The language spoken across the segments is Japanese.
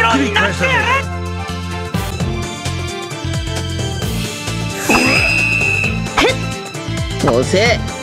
界をひっくり返さね押せ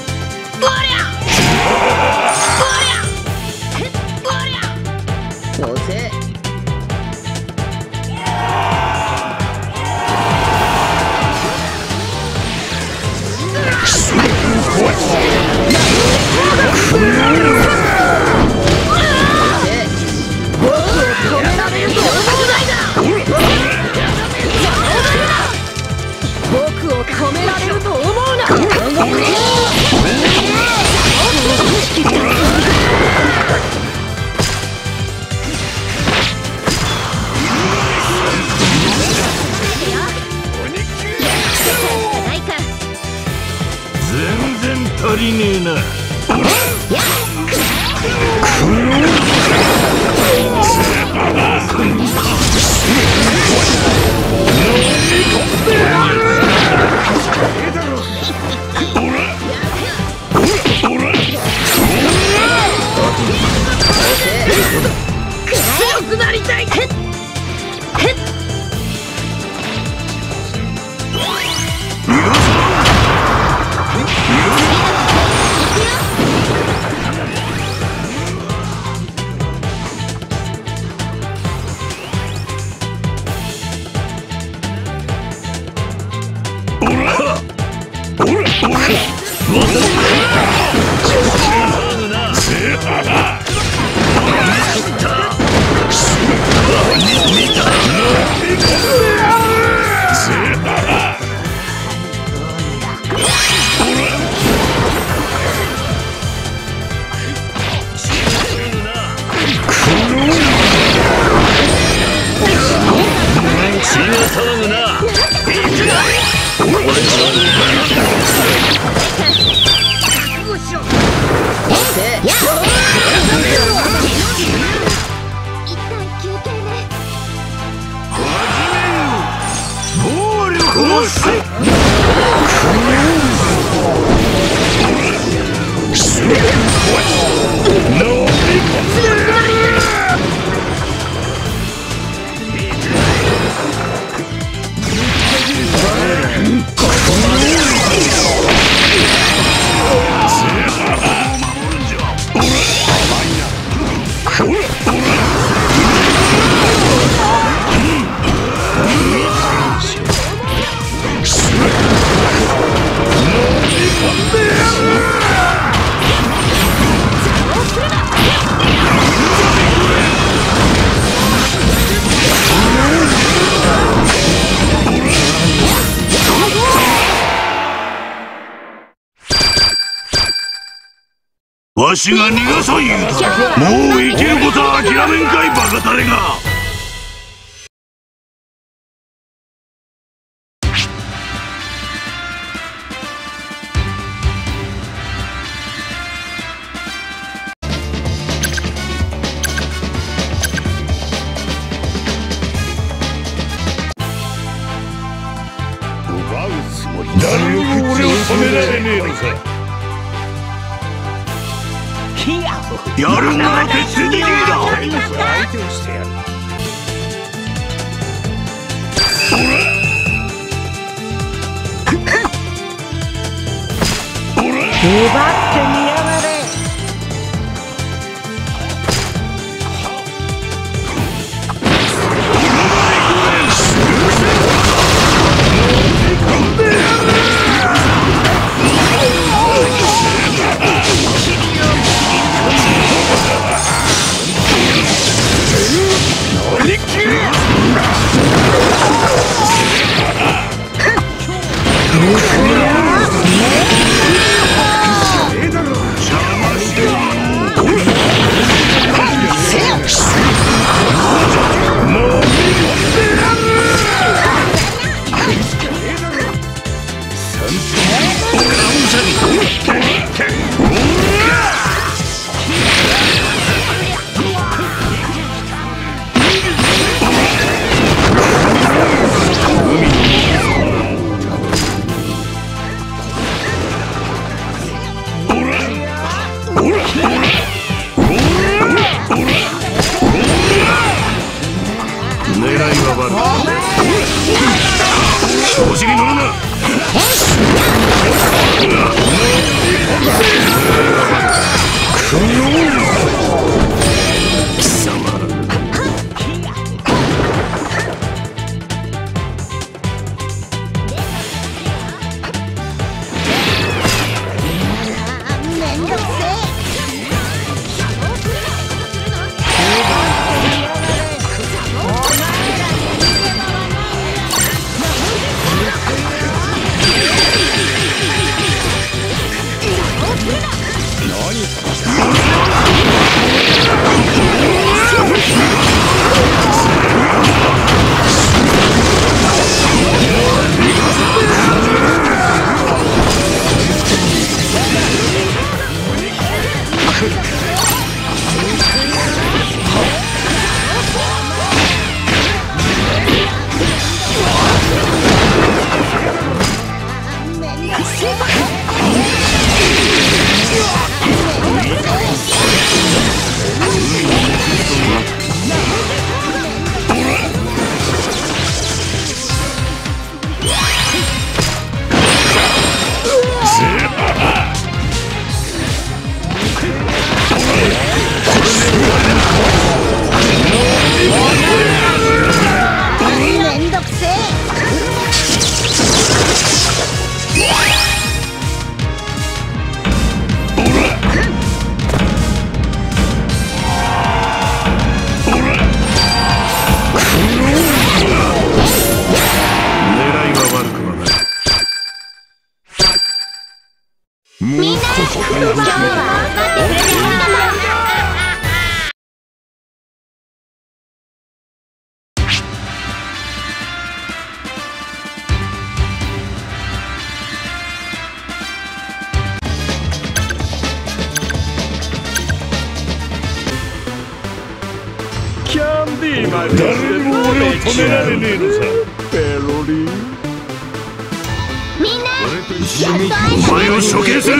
わしが逃がさん言うたらもう生きることは諦めんかいバカタレが。reduced here. Give up! Thank. 誰も俺を止められねえのさみんなお前を処刑する。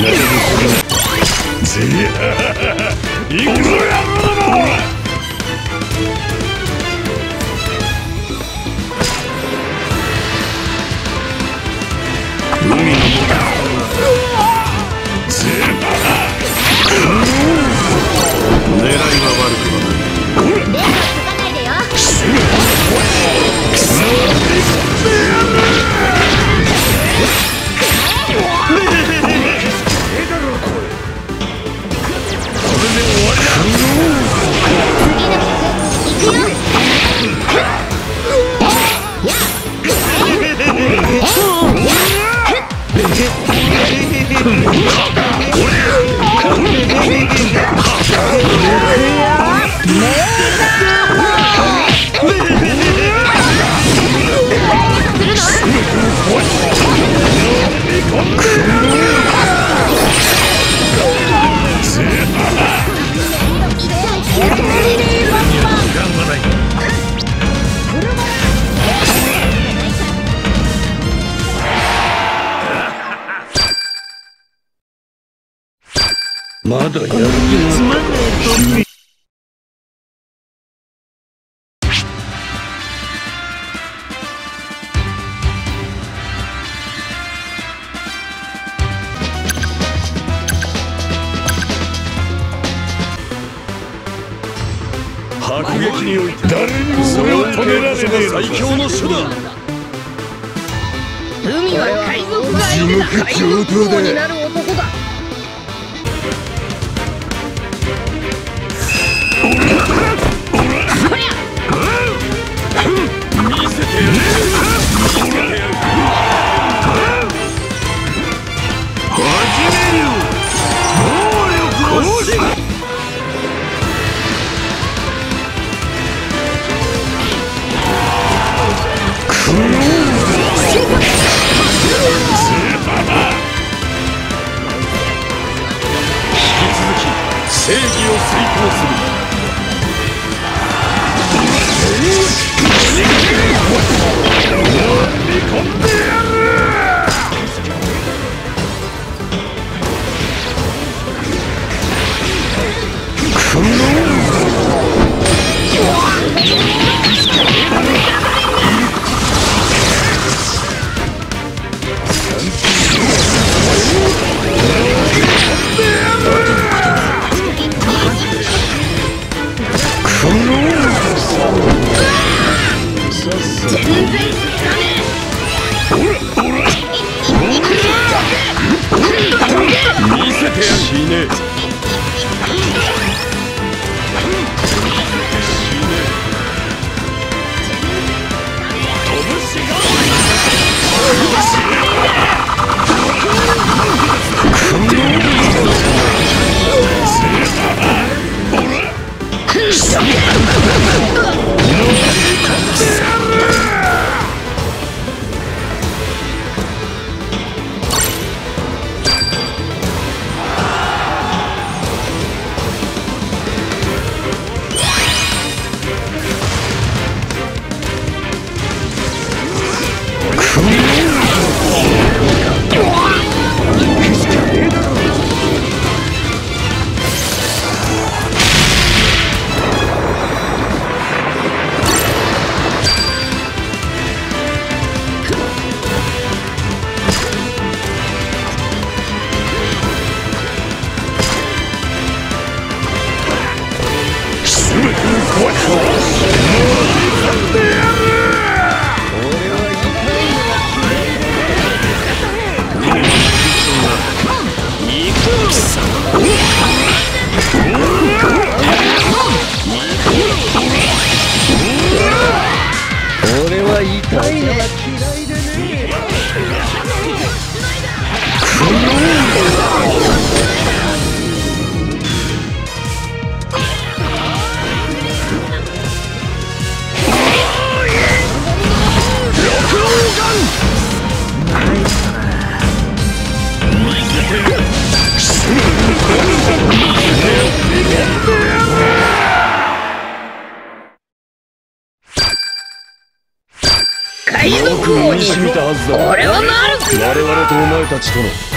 いく において誰にもそれを止められねえ最強の手段海は海賊が相手だ海賊王になる男見せてやる見たはずだ。俺はなる我々とお前たちとの